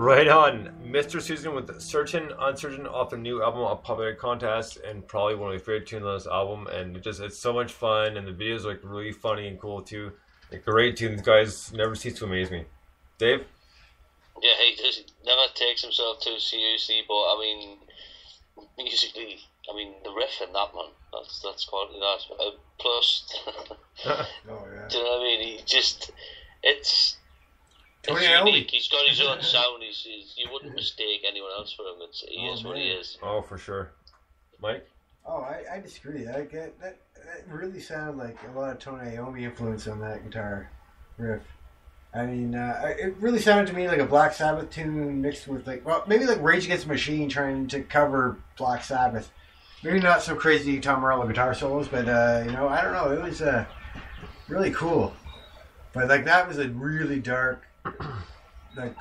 Right on, Mr. Susan with Certain Uncertain off the new album of Popular Contest and probably one of my favorite tunes on this album and it just it's so much fun and the videos like really funny and cool too. Like great tune. These guys never cease to amaze me. Dave? Yeah, he just never takes himself too seriously, but I mean, musically, I mean, the riff in that one, that's that's quality. That uh, plus, Oh yeah. do you know what I mean? He just, it's. Tony Iommi. unique. He's got his own sound. He's, he's you wouldn't mistake anyone else for him. It's he Oh, is what he is. Oh, for sure. Mike? Oh, I, I disagree. I get that. That really sounded like a lot of Tony Iommi influence on that guitar riff. I mean, uh, it really sounded to me like a Black Sabbath tune mixed with like, well, maybe like Rage Against the Machine trying to cover Black Sabbath. Maybe not so crazy Tom Morello guitar solos, but uh, you know, I don't know. It was uh, really cool. But like that was a really dark, like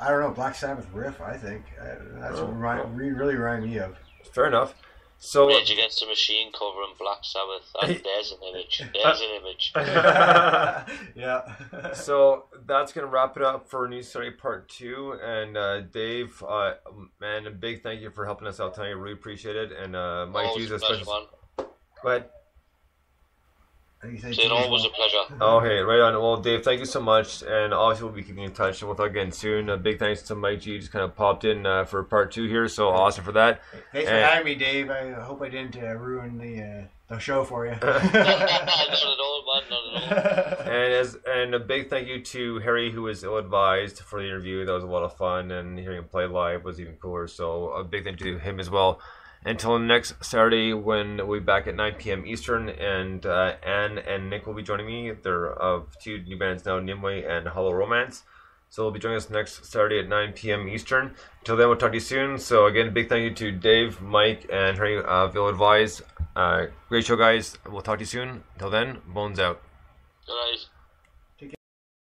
I don't know, Black Sabbath riff. I think uh, that's Oh, what remind, re- really reminded me of. Fair enough. So Rage Against the Machine covering Black Sabbath. That, there's an image. There's an image. yeah. so that's gonna wrap it up for News Story Part Two. And uh, Dave, uh, man, a big thank you for helping us out tonight. I really appreciate it. And uh, Mike Always G's a a pleasure, special. man. Go ahead. It's always a pleasure. Okay, right on. Well, Dave, thank you so much, and obviously we'll be keeping in touch. and We'll talk again soon. A big thanks to Mike G, just kind of popped in uh, for part two here, so awesome for that. Thanks for having me, Dave. I hope I didn't uh, ruin the uh, the show for you. not at all, man. Not at all. And as and a big thank you to Harry, who was ill advised for the interview. That was a lot of fun, and hearing him play live was even cooler. So a big thank you to him as well. Until next Saturday, when we'll be back at 9 p.m. Eastern, and uh, Anne and Nick will be joining me. They're of two new bands now, Nimue and Hollow Romance. So they'll be joining us next Saturday at 9 p.m. Eastern. Until then, we'll talk to you soon. So again, big thank you to Dave, Mike, and Harry of Ill Advised. Uh, great show, guys. We'll talk to you soon. Until then, bones out. Good night.